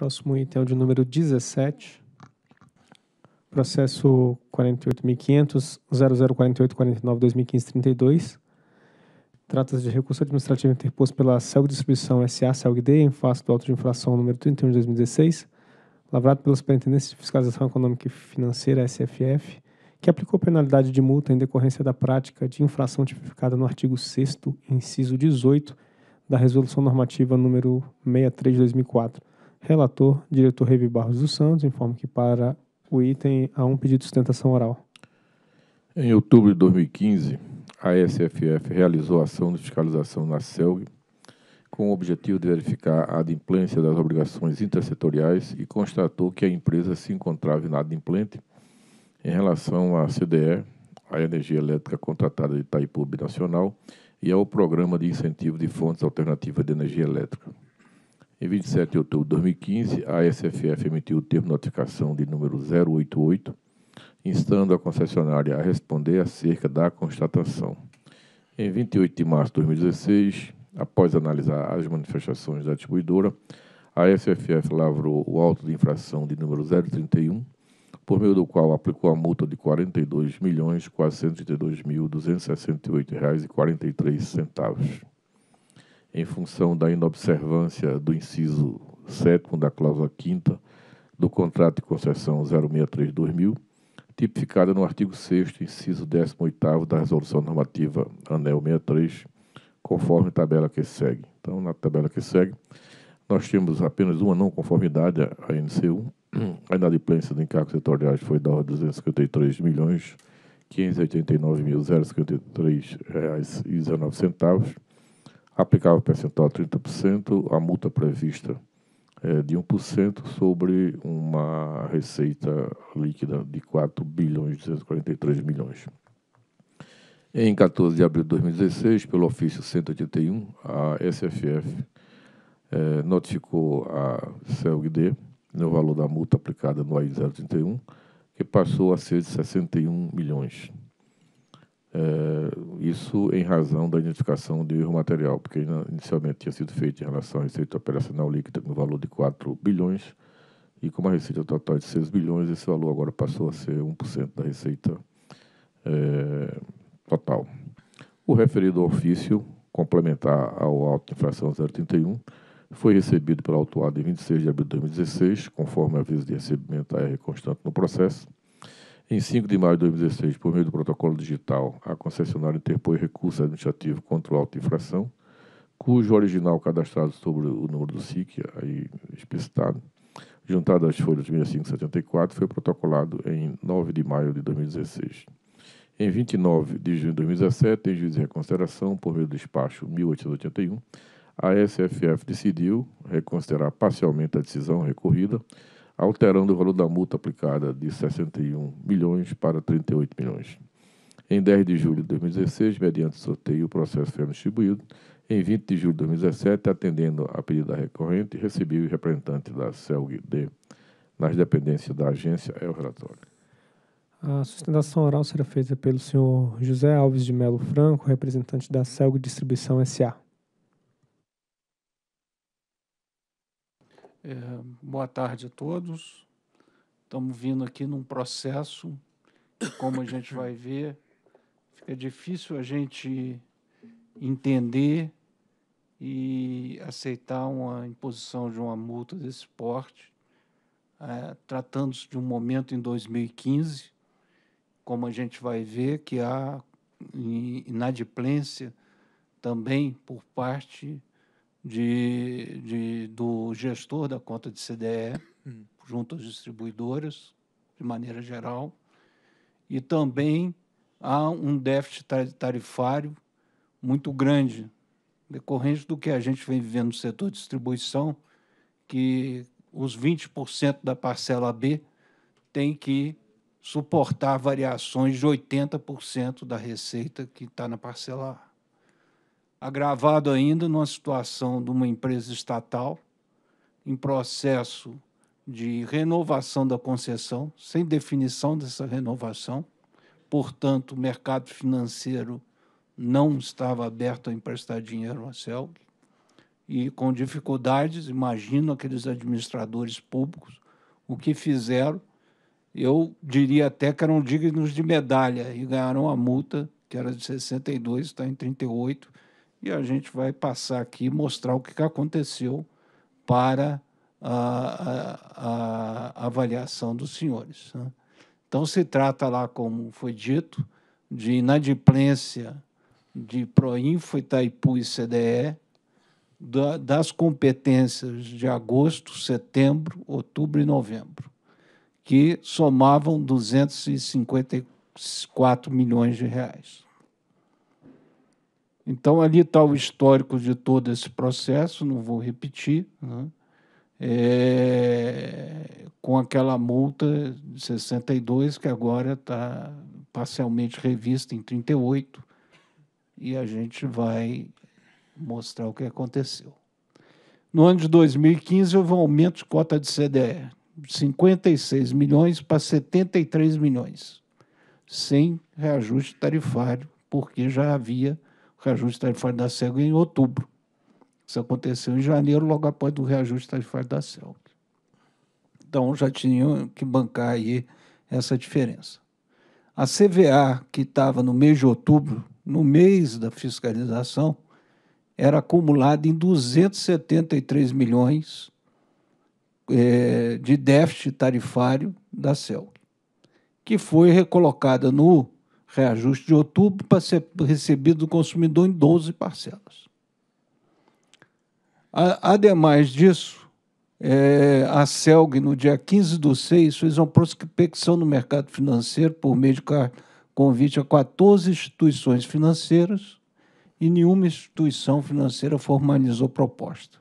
Próximo item é o de número 17. Processo 48.500.0048.49.2015.32. Trata-se de recurso administrativo interposto pela CELG Distribuição SA CELG-D em face do auto de infração número 31 de 2016, lavrado pela Superintendência de Fiscalização Econômica e Financeira, SFF, que aplicou penalidade de multa em decorrência da prática de infração tipificada no artigo 6 inciso 18 da Resolução Normativa número 63 de 2004. Relator, diretor Revi Barros dos Santos, informa que para o item há um pedido de sustentação oral. Em outubro de 2015, a SFF realizou a ação de fiscalização na CELG com o objetivo de verificar a adimplência das obrigações intersetoriais e constatou que a empresa se encontrava inadimplente em relação à CDE, a energia elétrica contratada de Itaipu Binacional, e ao Programa de Incentivo de Fontes Alternativas de Energia Elétrica. Em 27 de outubro de 2015, a SFF emitiu o termo de notificação de número 088, instando a concessionária a responder acerca da constatação. Em 28 de março de 2016, após analisar as manifestações da distribuidora, a SFF lavrou o auto de infração de número 031, por meio do qual aplicou a multa de R$ 42.432.268,43 em função da inobservância do inciso 7 da cláusula 5 do contrato de concessão 063-2000, tipificada no artigo 6 inciso 18 da Resolução Normativa ANEL 63, conforme tabela que segue. Então, na tabela que segue, nós temos apenas uma não conformidade, a NC1. A inadimplência do encargo setoriais foi da ordem de 253 milhões 589.053 reais e 19 centavos aplicável percentual 30%, a multa prevista é de 1% sobre uma receita líquida de 4 bilhões 243 milhões. Em 14 de abril de 2016, pelo ofício 181, a SFF é, notificou a CELG-D no valor da multa aplicada no AI 031, que passou a ser de 61 milhões. É, isso em razão da identificação de erro material, porque inicialmente tinha sido feito em relação à receita operacional líquida no valor de 4 bilhões, e como a receita total é de 6 bilhões, esse valor agora passou a ser 1% da receita é, total. O referido ofício complementar ao auto de infração 031 foi recebido pelo autuado em 26 de abril de 2016, conforme aviso de recebimento AR constante no processo, em 5 de maio de 2016, por meio do protocolo digital, a concessionária interpôs recurso administrativo contra o auto-infração, cujo original cadastrado sobre o número do SIC, aí explicitado, juntado às folhas 6574, foi protocolado em 9 de maio de 2016. Em 29 de junho de 2017, em juízo de reconsideração, por meio do despacho 1881, a SFF decidiu reconsiderar parcialmente a decisão recorrida, alterando o valor da multa aplicada de 61 milhões para 38 milhões. Em 10 de julho de 2016, mediante sorteio, o processo foi distribuído. Em 20 de julho de 2017, atendendo a pedido da recorrente, recebi o representante da CELG-D nas dependências da agência. É o relatório. A sustentação oral será feita pelo senhor José Alves de Melo Franco, representante da CELG Distribuição S.A. É, boa tarde a todos. Estamos vindo aqui num processo, como a gente vai ver, fica difícil a gente entender e aceitar uma imposição de uma multa desse porte, é, tratando-se de um momento em 2015, como a gente vai ver que há inadimplência também por parte de, de, do gestor da conta de CDE, hum. junto às distribuidoras, de maneira geral, e também há um déficit tarifário muito grande, decorrente do que a gente vem vivendo no setor de distribuição, que os 20% da parcela B tem que suportar variações de 80% da receita que está na parcela A agravado ainda numa situação de uma empresa estatal em processo de renovação da concessão, sem definição dessa renovação. Portanto, o mercado financeiro não estava aberto a emprestar dinheiro à CELG. e com dificuldades. Imagino aqueles administradores públicos o que fizeram. Eu diria até que eram dignos de medalha e ganharam a multa, que era de 62, está em 38. E a gente vai passar aqui e mostrar o que aconteceu para a, a, a avaliação dos senhores. Né? Então, se trata lá, como foi dito, de inadimplência de Proinfo, Itaipu e CDE, da, das competências de agosto, setembro, outubro e novembro, que somavam 254 milhões de reais. Então, ali está o histórico de todo esse processo, não vou repetir, né? é, com aquela multa de 62, que agora está parcialmente revista em 38, e a gente vai mostrar o que aconteceu. No ano de 2015, houve um aumento de cota de CDE, de 56 milhões para 73 milhões, sem reajuste tarifário, porque já havia reajuste tarifário da CELG em outubro. Isso aconteceu em janeiro, logo após o reajuste tarifário da CELG. Então, já tinham que bancar aí essa diferença. A CVA, que estava no mês de outubro, no mês da fiscalização, era acumulada em 273 milhões é, de déficit tarifário da CELG, que foi recolocada no reajuste de outubro para ser recebido do consumidor em 12 parcelas. Ademais disso, é, a CELG, no dia 15 do 6, fez uma prospecção no mercado financeiro por meio de convite a 14 instituições financeiras e nenhuma instituição financeira formalizou proposta.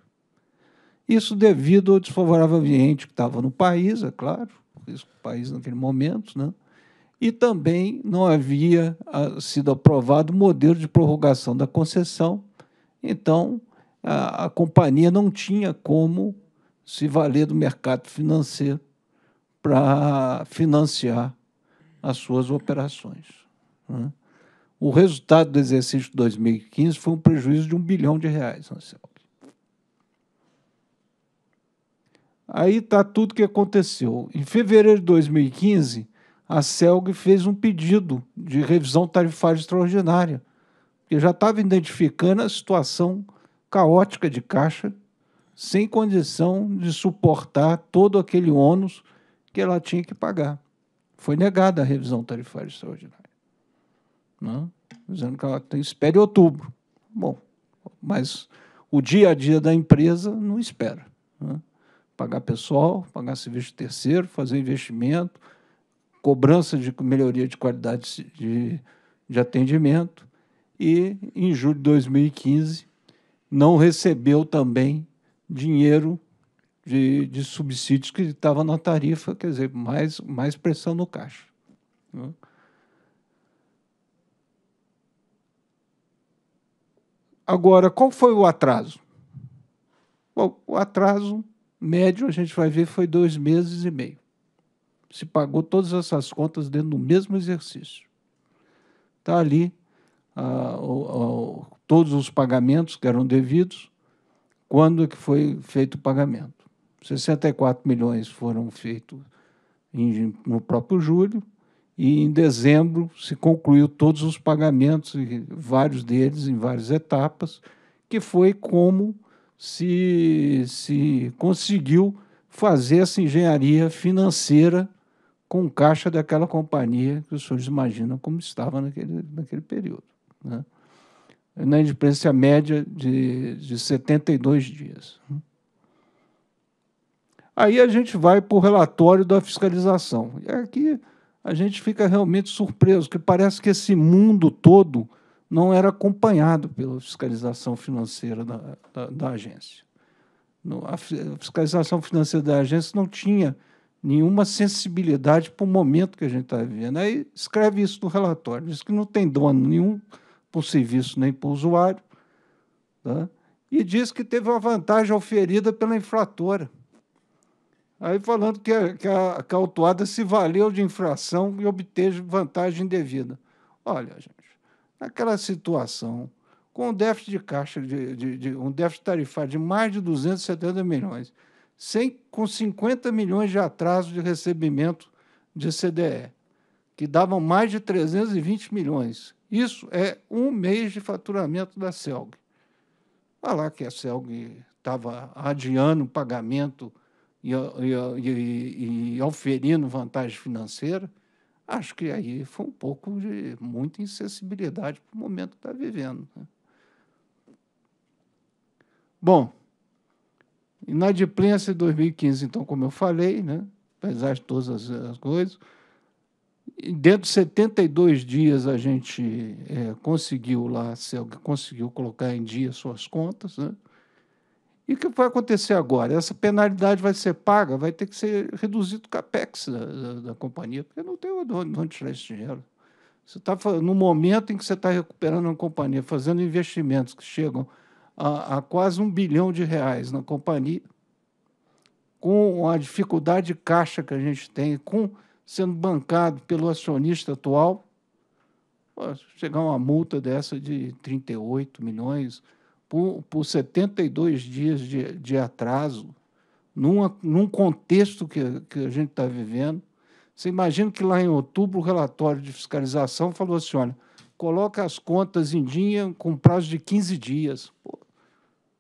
Isso devido ao desfavorável ambiente que estava no país, é claro, o país naquele momento, né? E também não havia ah, sido aprovado o modelo de prorrogação da concessão, então a, a companhia não tinha como se valer do mercado financeiro para financiar as suas operações. Né? O resultado do exercício de 2015 foi um prejuízo de um bilhão de reais CELG. Aí está tudo que aconteceu. Em fevereiro de 2015, a CELG fez um pedido de revisão tarifária extraordinária, porque já estava identificando a situação caótica de caixa, sem condição de suportar todo aquele ônus que ela tinha que pagar. Foi negada a revisão tarifária extraordinária. Né? Dizendo que ela tem, espere outubro. Bom, mas o dia a dia da empresa não espera. Né? Pagar pessoal, pagar serviço terceiro, fazer investimento, cobrança de melhoria de qualidade de, de atendimento. E, em julho de 2015, não recebeu também dinheiro de, de subsídios que estava na tarifa, quer dizer, mais, mais pressão no caixa. Né? Agora, qual foi o atraso? Bom, o atraso médio, a gente vai ver, foi dois meses e meio. Se pagou todas essas contas dentro do mesmo exercício. Está ali ah, o, o, todos os pagamentos que eram devidos, quando que foi feito o pagamento. 64 milhões foram feitos em, no próprio julho, e em dezembro se concluiu todos os pagamentos, vários deles em várias etapas, que foi como se, se conseguiu fazer essa engenharia financeira com caixa daquela companhia que os senhores imaginam como estava naquele, naquele período. Né? na independência média de, de 72 dias. Aí a gente vai para o relatório da fiscalização. E aqui a gente fica realmente surpreso, que parece que esse mundo todo não era acompanhado pela fiscalização financeira da, da, da agência. A fiscalização financeira da agência não tinha nenhuma sensibilidade para o momento que a gente está vivendo. Aí escreve isso no relatório, diz que não tem dono nenhum para o serviço nem para o usuário, tá? e diz que teve uma vantagem oferida pela infratora. Aí falando que a, que, a, que a autuada se valeu de infração e obteve vantagem indevida. Olha, gente, naquela situação, com um déficit de caixa, de, de, de, um déficit tarifário de mais de 270 milhões, sem, com 50 milhões de atraso de recebimento de CDE, que davam mais de 320 milhões. Isso é um mês de faturamento da CELG. Falar que a CELG estava adiando o pagamento e, e, e, e oferindo vantagem financeira, acho que aí foi um pouco de muita insensibilidade para o momento que está vivendo. Né? Bom, inadimplência de 2015, então, como eu falei, né? apesar de todas as, as coisas, dentro de 72 dias a gente é, conseguiu lá, conseguiu colocar em dia suas contas, né? E o que vai acontecer agora? Essa penalidade vai ser paga, vai ter que ser reduzido o capex da, da, da companhia, porque não tem onde, onde tirar esse dinheiro. Você está no momento em que você está recuperando uma companhia, fazendo investimentos que chegam a, a, quase um bilhão de reais na companhia, com a dificuldade de caixa que a gente tem, com sendo bancado pelo acionista atual, chegar uma multa dessa de 38 milhões por, por 72 dias de, de atraso, numa, num contexto que, que a gente está vivendo. Você imagina que lá em outubro o relatório de fiscalização falou assim: olha, coloca as contas em dia com prazo de 15 dias. Pô,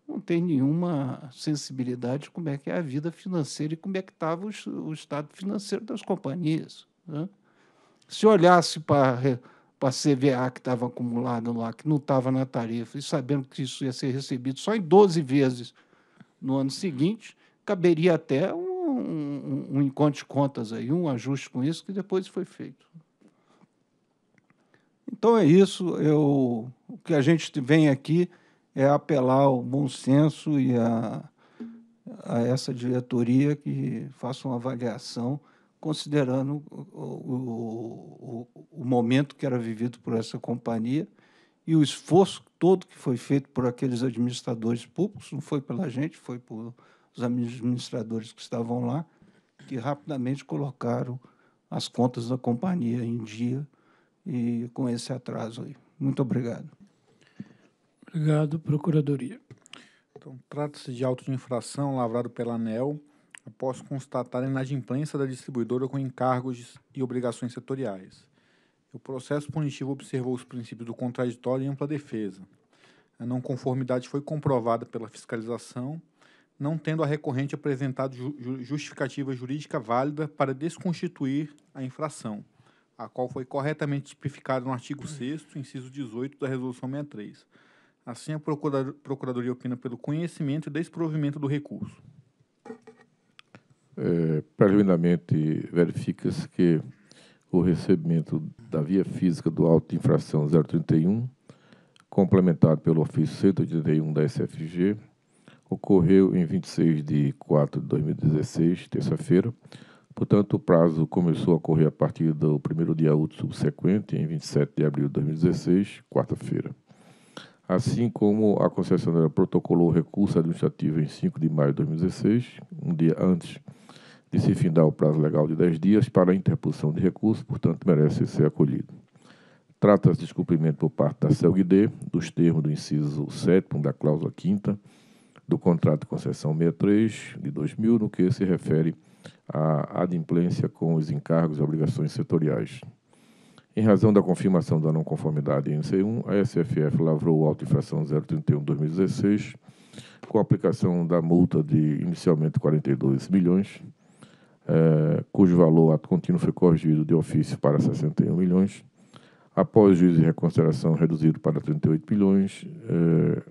não tem nenhuma sensibilidade de como é que é a vida financeira e como é que estava o, o estado financeiro das companhias. Né? Se olhasse para para a CVA que estava acumulada lá, que não estava na tarifa, e sabendo que isso ia ser recebido só em 12 vezes no ano seguinte, caberia até um, um, um encontro de contas aí, um ajuste com isso, que depois foi feito. Então é isso. Eu, o que a gente vem aqui é apelar ao bom senso e a, a essa diretoria que faça uma avaliação considerando o, o, o, momento que era vivido por essa companhia e o esforço todo que foi feito por aqueles administradores públicos, não foi pela gente, foi por os administradores que estavam lá, que rapidamente colocaram as contas da companhia em dia e com esse atraso aí. Muito obrigado. Obrigado, Procuradoria. Então, trata-se de auto de infração lavrado pela ANEL após constatar a inadimplência da distribuidora com encargos e obrigações setoriais. O processo punitivo observou os princípios do contraditório e ampla defesa. A não conformidade foi comprovada pela fiscalização, não tendo a recorrente apresentado justificativa jurídica válida para desconstituir a infração, a qual foi corretamente tipificada no artigo 6 inciso 18 da Resolução 63. Assim, a Procuradoria opina pelo conhecimento e desprovimento do recurso. É, preliminarmente, verifica-se que o recebimento da via física do auto de infração 031, complementado pelo ofício 181 da SFG, ocorreu em 26 de 4 de 2016, terça-feira. Portanto, o prazo começou a correr a partir do primeiro dia útil subsequente, em 27 de abril de 2016, quarta-feira. Assim como a concessionária protocolou o recurso administrativo em 5 de maio de 2016, um dia antes de se findar o prazo legal de 10 dias para a interposição de recurso, portanto, merece ser acolhido. Trata-se de descumprimento por parte da CELGD dos termos do inciso 7 da cláusula 5 do contrato de concessão 63 de 2000, no que se refere à adimplência com os encargos e obrigações setoriais. Em razão da confirmação da não conformidade em NC1, a SFF lavrou o auto infração 031-2016 com a aplicação da multa de inicialmente 42 milhões é, cujo valor ato contínuo foi corrigido de ofício para 61 milhões. Após juízo de reconsideração reduzido para 38 milhões, é,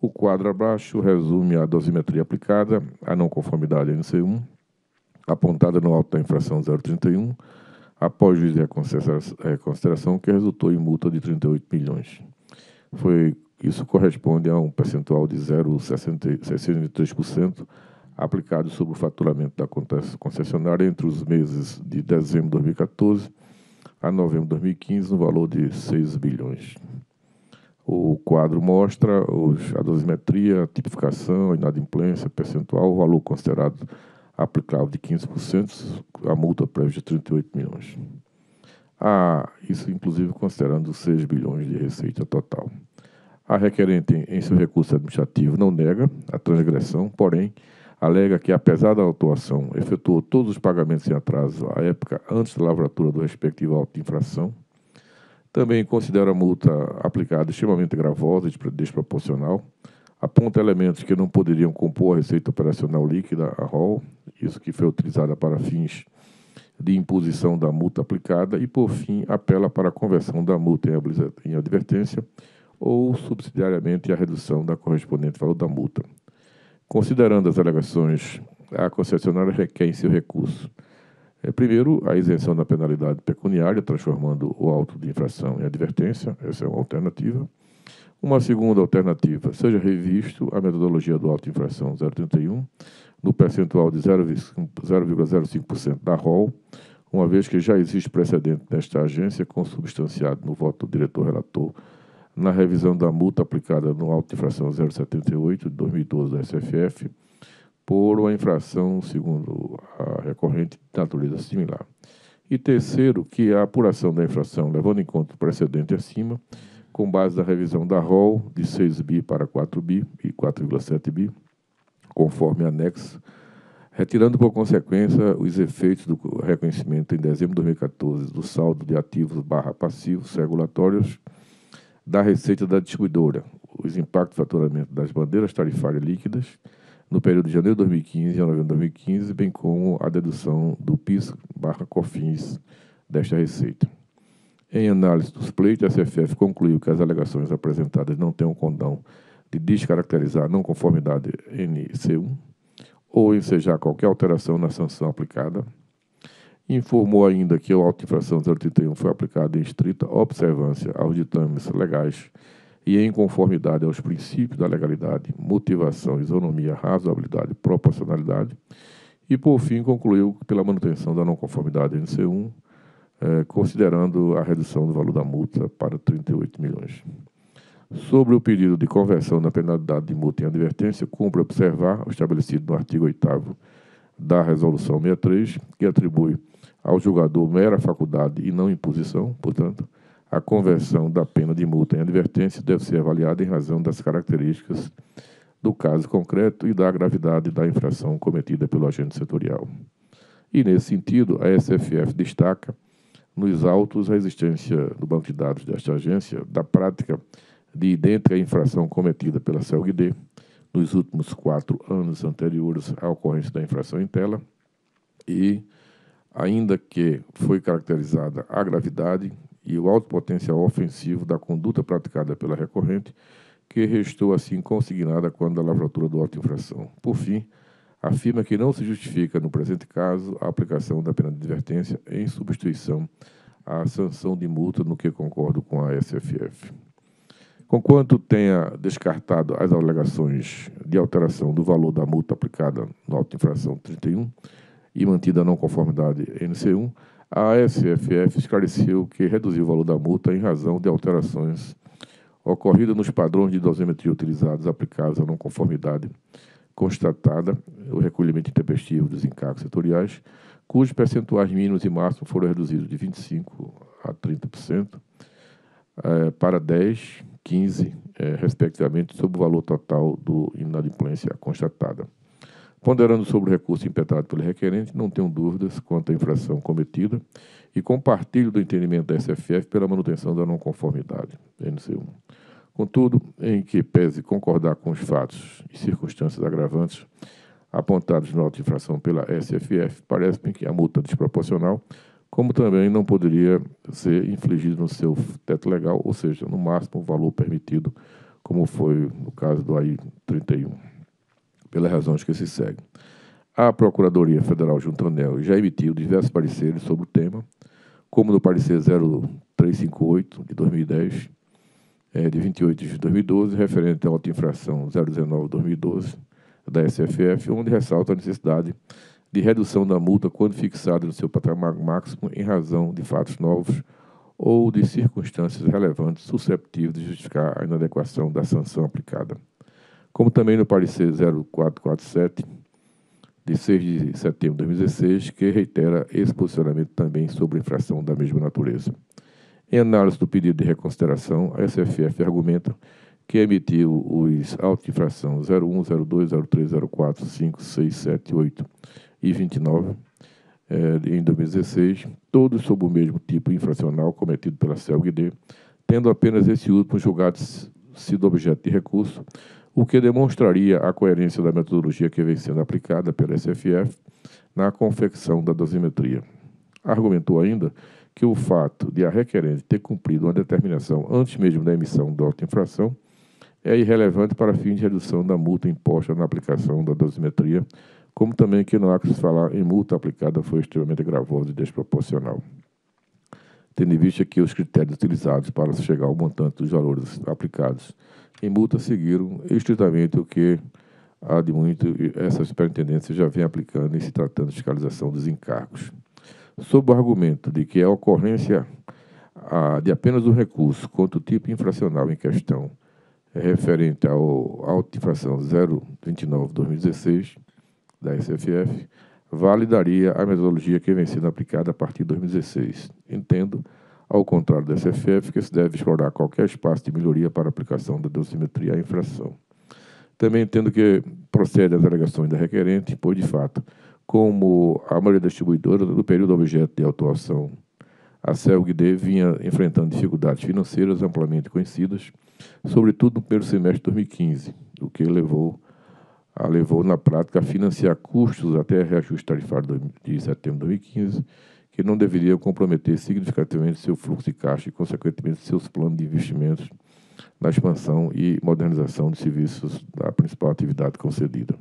o quadro abaixo resume a dosimetria aplicada, a não conformidade NC1, apontada no auto da infração 031, após o juízo de reconsideração, que resultou em multa de 38 milhões. Foi, isso corresponde a um percentual de 0,63% aplicado sobre o faturamento da concessionária entre os meses de dezembro de 2014 a novembro de 2015, no valor de 6 bilhões. O quadro mostra os, a dosimetria, a tipificação, a inadimplência percentual, o valor considerado aplicável de 15%, a multa prévia de 38 milhões. Ah, isso inclusive considerando 6 bilhões de receita total. A requerente, em seu recurso administrativo, não nega a transgressão, porém, alega que, apesar da autuação, efetuou todos os pagamentos em atraso à época antes da lavratura do respectivo auto de infração. Também considera a multa aplicada extremamente gravosa e desproporcional. Aponta elementos que não poderiam compor a receita operacional líquida, a ROL, isso que foi utilizada para fins de imposição da multa aplicada. E, por fim, apela para a conversão da multa em advertência ou, subsidiariamente, a redução da correspondente valor da multa. Considerando as alegações, a concessionária requer em seu recurso, é, primeiro, a isenção da penalidade pecuniária, transformando o auto de infração em advertência, essa é uma alternativa. Uma segunda alternativa, seja revisto a metodologia do auto infração 031 no percentual de 0,05% da ROL, uma vez que já existe precedente nesta agência consubstanciado no voto do diretor-relator na revisão da multa aplicada no auto infração 078 de 2012 da SFF por uma infração, segundo a recorrente, de natureza similar. E terceiro, que a apuração da infração, levando em conta o precedente acima, com base na revisão da ROL de 6 bi para 4 bi e 4,7 bi, conforme anexo, retirando por consequência os efeitos do reconhecimento em dezembro de 2014 do saldo de ativos barra passivos regulatórios da receita da distribuidora, os impactos de faturamento das bandeiras tarifárias líquidas no período de janeiro de 2015 a novembro de 2015, bem como a dedução do PIS barra COFINS desta receita. Em análise dos pleitos, a CFF concluiu que as alegações apresentadas não têm um condão de descaracterizar a não conformidade NC1 ou ensejar qualquer alteração na sanção aplicada, Informou ainda que o auto de infração 031 foi aplicado em estrita observância aos ditames legais e em conformidade aos princípios da legalidade, motivação, isonomia, razoabilidade, proporcionalidade. E, por fim, concluiu pela manutenção da não conformidade NC1, eh, considerando a redução do valor da multa para 38 milhões. Sobre o pedido de conversão da penalidade de multa em advertência, cumpre observar o estabelecido no artigo 8 da Resolução 63, que atribui ao julgador mera faculdade e não imposição, portanto, a conversão da pena de multa em advertência deve ser avaliada em razão das características do caso concreto e da gravidade da infração cometida pelo agente setorial. E, nesse sentido, a SFF destaca nos autos a existência do banco de dados desta agência da prática de idêntica infração cometida pela CELGD nos últimos quatro anos anteriores à ocorrência da infração em tela e ainda que foi caracterizada a gravidade e o alto potencial ofensivo da conduta praticada pela recorrente, que restou assim consignada quando a lavratura do auto-infração. Por fim, afirma que não se justifica, no presente caso, a aplicação da pena de advertência em substituição à sanção de multa, no que concordo com a SFF. Conquanto tenha descartado as alegações de alteração do valor da multa aplicada no auto-infração 31, e mantida a não conformidade NC1, a SFF esclareceu que reduziu o valor da multa em razão de alterações ocorridas nos padrões de dosimetria utilizados aplicáveis à não conformidade constatada, o recolhimento intempestivo dos encargos setoriais, cujos percentuais mínimos e máximos foram reduzidos de 25% a 30%, eh, para 10%, 15%, eh, respectivamente, sobre o valor total do inadimplência constatada. Ponderando sobre o recurso impetrado pelo requerente, não tenho dúvidas quanto à infração cometida e compartilho do entendimento da SFF pela manutenção da não conformidade, NC1. Contudo, em que pese concordar com os fatos e circunstâncias agravantes apontados no auto de infração pela SFF, parece-me que a multa desproporcional, como também não poderia ser infligida no seu teto legal, ou seja, no máximo o valor permitido, como foi no caso do AI 31 pelas razões que se seguem. A Procuradoria Federal junto ao ANEL já emitiu diversos pareceres sobre o tema, como no parecer 0358 de 2010, é, de 28 de 2012, referente à auto-infração 019-2012 da SFF, onde ressalta a necessidade de redução da multa quando fixada no seu patamar máximo em razão de fatos novos ou de circunstâncias relevantes susceptíveis de justificar a inadequação da sanção aplicada como também no parecer 0447, de 6 de setembro de 2016, que reitera esse posicionamento também sobre infração da mesma natureza. Em análise do pedido de reconsideração, a SFF argumenta que emitiu os autos de infração 01, 02, 03, 04, 5, 6, 7, 8 e 29 eh, em 2016, todos sob o mesmo tipo infracional cometido pela CELG-D, tendo apenas esse último julgado sido objeto de recurso, o que demonstraria a coerência da metodologia que vem sendo aplicada pela SFF na confecção da dosimetria. Argumentou ainda que o fato de a requerente ter cumprido uma determinação antes mesmo da emissão da auto-infração é irrelevante para fim de redução da multa imposta na aplicação da dosimetria, como também que não há que se falar em multa aplicada foi extremamente gravosa e desproporcional. Tendo em vista que os critérios utilizados para chegar ao montante dos valores aplicados em multa seguiram estritamente o que há de muito essa superintendência já vem aplicando em se tratando de fiscalização dos encargos. Sob o argumento de que a ocorrência de apenas um recurso contra o tipo infracional em questão é referente ao auto-infração 029-2016 da SFF, validaria a metodologia que vem sendo aplicada a partir de 2016. Entendo, ao contrário da SFF, que se deve explorar qualquer espaço de melhoria para aplicação da dosimetria à infração. Também entendo que procede as alegações da requerente, pois, de fato, como a maioria das distribuidoras, no período objeto de autuação, a CELG-D vinha enfrentando dificuldades financeiras amplamente conhecidas, sobretudo no primeiro semestre de 2015, o que levou a levou na prática a financiar custos até reajuste tarifário de setembro de 2015, que não deveriam comprometer significativamente seu fluxo de caixa e, consequentemente, seus planos de investimentos na expansão e modernização de serviços da principal atividade concedida.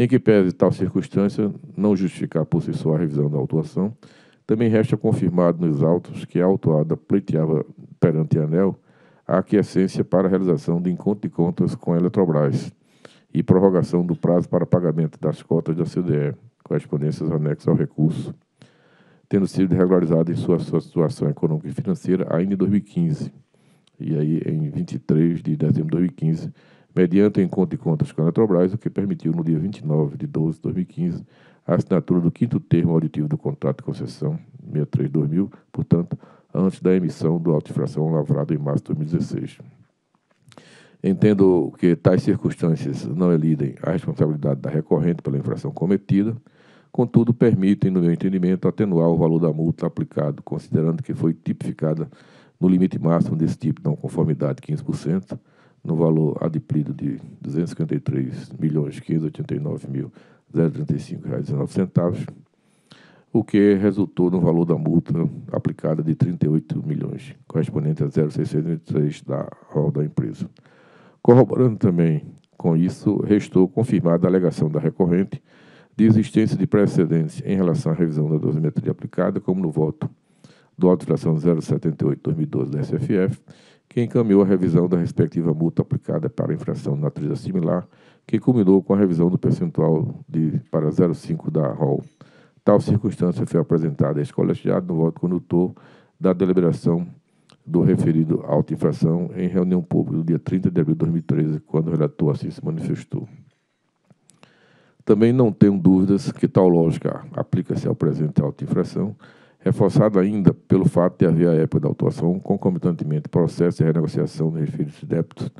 Em que pese tal circunstância não justificar por si só a revisão da autuação, também resta confirmado nos autos que a autuada pleiteava perante a ANEL a aquiescência para a realização de encontro de contas com a Eletrobras, e prorrogação do prazo para pagamento das cotas da CDE, correspondências anexas ao recurso, tendo sido regularizado em sua, sua situação econômica e financeira ainda em 2015, e aí em 23 de dezembro de 2015, mediante o encontro de contas com a Eletrobras, o que permitiu, no dia 29 de 12 de 2015, a assinatura do quinto termo auditivo do contrato de concessão 63-2000, portanto, antes da emissão do auto-infração lavrado em março de 2016. Entendo que tais circunstâncias não elidem a responsabilidade da recorrente pela infração cometida, contudo, permitem, no meu entendimento, atenuar o valor da multa aplicado, considerando que foi tipificada no limite máximo desse tipo de não conformidade, 15%, no valor adimplido de R$ 253.589.035,19, o que resultou no valor da multa aplicada de 38 milhões, correspondente a 0,623 da rol da empresa. Corroborando também com isso, restou confirmada a alegação da recorrente de existência de precedentes em relação à revisão da dosimetria aplicada, como no voto do auto 078-2012 da SFF, que encaminhou a revisão da respectiva multa aplicada para infração de natureza similar, que culminou com a revisão do percentual de, para 0,5 da ROL. Tal circunstância foi apresentada a esse colegiado no voto condutor da deliberação do referido auto-infração em reunião pública no dia 30 de abril de 2013, quando o relator assim se manifestou. Também não tenho dúvidas que tal lógica aplica-se ao presente auto-infração, reforçada ainda pelo fato de haver, à época da autuação, concomitantemente processo de renegociação dos referidos débitos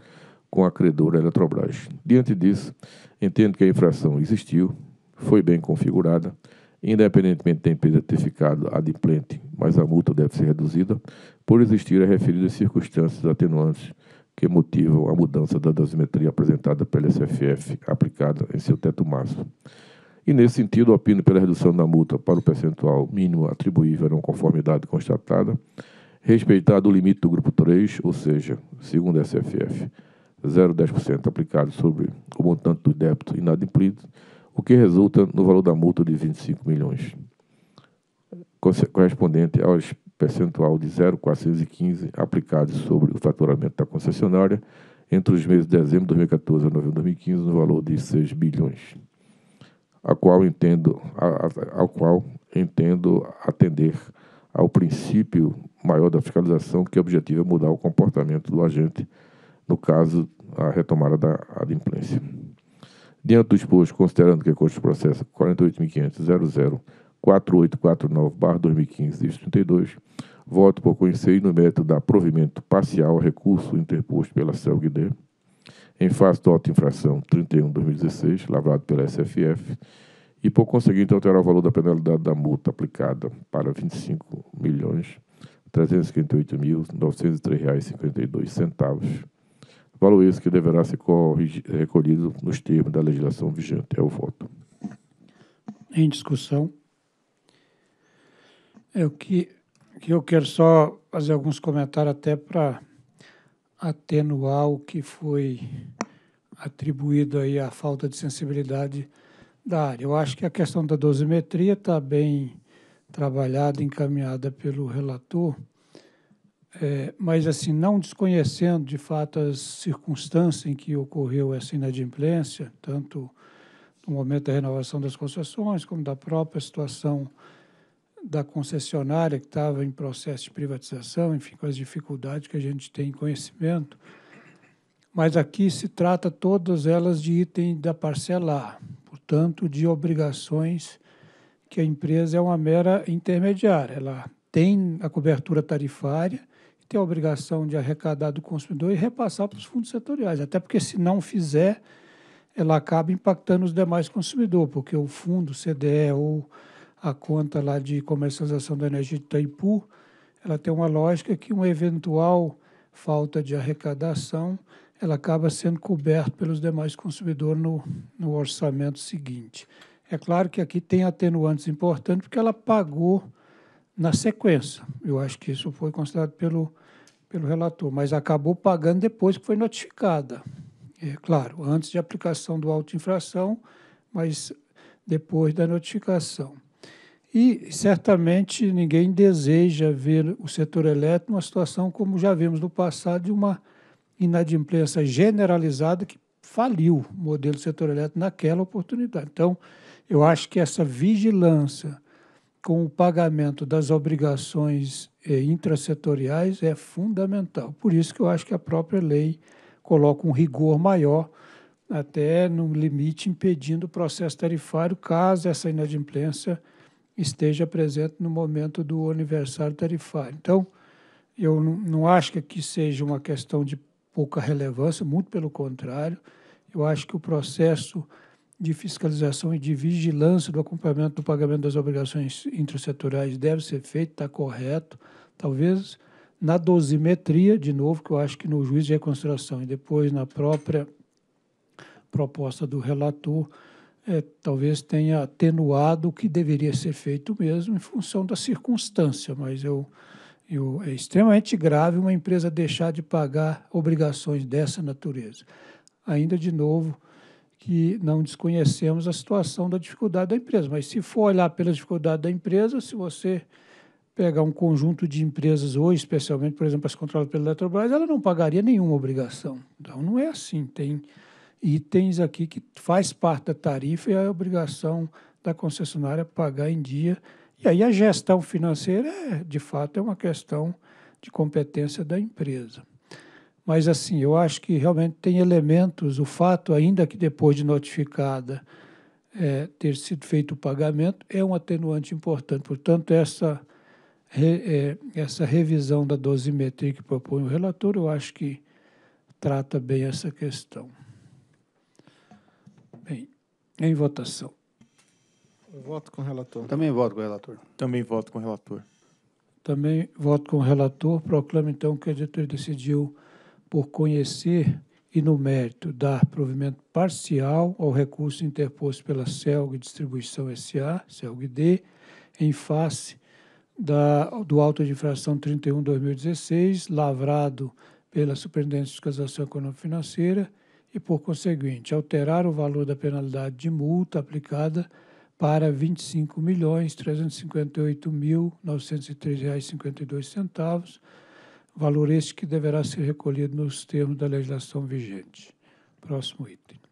com a credora Eletrobras. Diante disso, entendo que a infração existiu, foi bem configurada, independentemente da empresa ter ficado adimplente, mas a multa deve ser reduzida, por existir as referidas circunstâncias atenuantes que motivam a mudança da dosimetria apresentada pela SFF aplicada em seu teto máximo. E, nesse sentido, opino pela redução da multa para o percentual mínimo atribuível a não conformidade constatada, respeitado o limite do grupo 3, ou seja, segundo a SFF, 0,10% aplicado sobre o montante do débito inadimplido, o que resulta no valor da multa de 25 milhões, correspondente ao percentual de 0,415 aplicado sobre o faturamento da concessionária entre os meses de dezembro de 2014 a novembro de 2015 no valor de 6 bilhões, a qual entendo, a, a, ao qual entendo atender ao princípio maior da fiscalização, que objetiva mudar o comportamento do agente, no caso, a retomada da adimplência. Diante do exposto, considerando que consta do processo 48.500.004849-2015, 32, Voto por conhecer no mérito da provimento parcial recurso interposto pela CELGD, em face do auto-infração 31-2016, lavrado pela SFF, e por conseguinte alterar o valor da penalidade da multa aplicada para R$ 25 milhões 358.903,52 valor esse que deverá ser recolhido nos termos da legislação vigente. É o voto. Em discussão. É o que, que eu quero só fazer alguns comentários até para atenuar o que foi atribuído aí à falta de sensibilidade da área. Eu acho que a questão da dosimetria está bem trabalhada, encaminhada pelo relator, é, mas assim, não desconhecendo de fato as circunstâncias em que ocorreu essa inadimplência, tanto no momento da renovação das concessões, como da própria situação da concessionária que estava em processo de privatização, enfim, com as dificuldades que a gente tem em conhecimento. Mas aqui se trata todas elas de item da parcela A, portanto, de obrigações que a empresa é uma mera intermediária. Ela tem a cobertura tarifária tem a obrigação de arrecadar do consumidor e repassar para os fundos setoriais, até porque se não fizer, ela acaba impactando os demais consumidores, porque o fundo CDE ou a conta lá de comercialização da energia de Itaipu, ela tem uma lógica que uma eventual falta de arrecadação, ela acaba sendo coberta pelos demais consumidores no, no orçamento seguinte. É claro que aqui tem atenuantes importantes, porque ela pagou na sequência. Eu acho que isso foi considerado pelo, pelo relator, mas acabou pagando depois que foi notificada. É claro, antes de aplicação do auto-infração, mas depois da notificação. E certamente ninguém deseja ver o setor elétrico numa situação como já vimos no passado, de uma inadimplência generalizada que faliu o modelo do setor elétrico naquela oportunidade. Então, eu acho que essa vigilância com o pagamento das obrigações eh, intrasetoriais é fundamental. Por isso que eu acho que a própria lei coloca um rigor maior, até no limite impedindo o processo tarifário, caso essa inadimplência esteja presente no momento do aniversário tarifário. Então, eu não, acho que aqui seja uma questão de pouca relevância, muito pelo contrário. Eu acho que o processo de fiscalização e de vigilância do acompanhamento do pagamento das obrigações intrasetoriais deve ser feito, está correto. Talvez na dosimetria, de novo, que eu acho que no juízo de reconstrução e depois na própria proposta do relator, é, talvez tenha atenuado o que deveria ser feito mesmo em função da circunstância, mas eu, eu, é extremamente grave uma empresa deixar de pagar obrigações dessa natureza. Ainda de novo, que não desconhecemos a situação da dificuldade da empresa. Mas se for olhar pela dificuldade da empresa, se você pegar um conjunto de empresas hoje, especialmente, por exemplo, as controladas pela Eletrobras, ela não pagaria nenhuma obrigação. Então, não é assim. Tem itens aqui que faz parte da tarifa e a obrigação da concessionária pagar em dia. E aí a gestão financeira, é, de fato, é uma questão de competência da empresa. Mas, assim, eu acho que realmente tem elementos, o fato, ainda que depois de notificada é, ter sido feito o pagamento, é um atenuante importante. Portanto, essa, é, essa revisão da dosimetria que propõe o relator, eu acho que trata bem essa questão. Bem, em votação. Eu voto com o relator. Também voto com o relator. Também voto com o relator. Também voto com o relator. Proclamo, então, que a diretoria decidiu por conhecer e no mérito dar provimento parcial ao recurso interposto pela CELG Distribuição SA, CELG-D, em face da, do auto de infração 31-2016, lavrado pela Superintendência de Fiscalização Econômica Financeira e, por conseguinte, alterar o valor da penalidade de multa aplicada para R$ 25.358.903,52, valor este que deverá ser recolhido nos termos da legislação vigente. Próximo item.